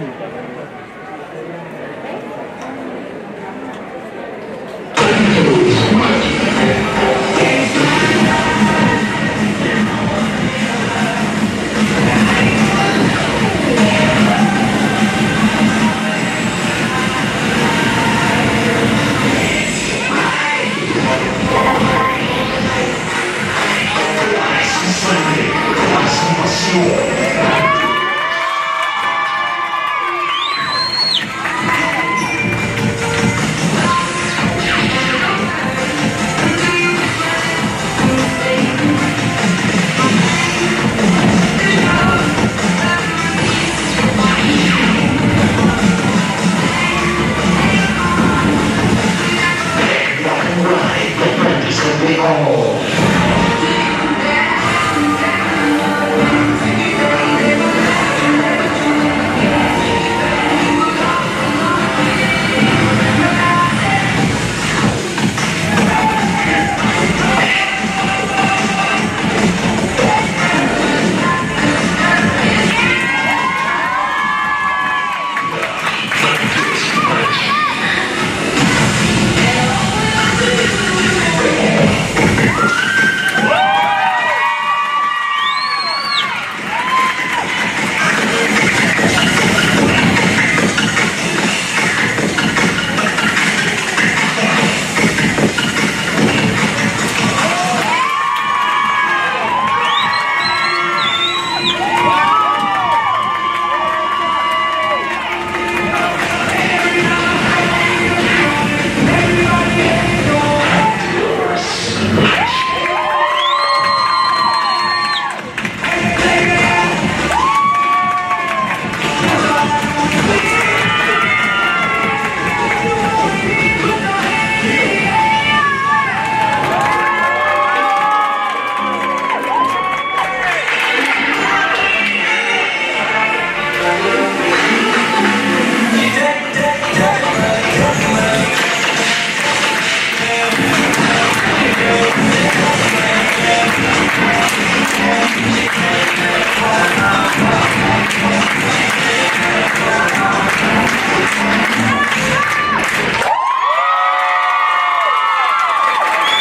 Senhor.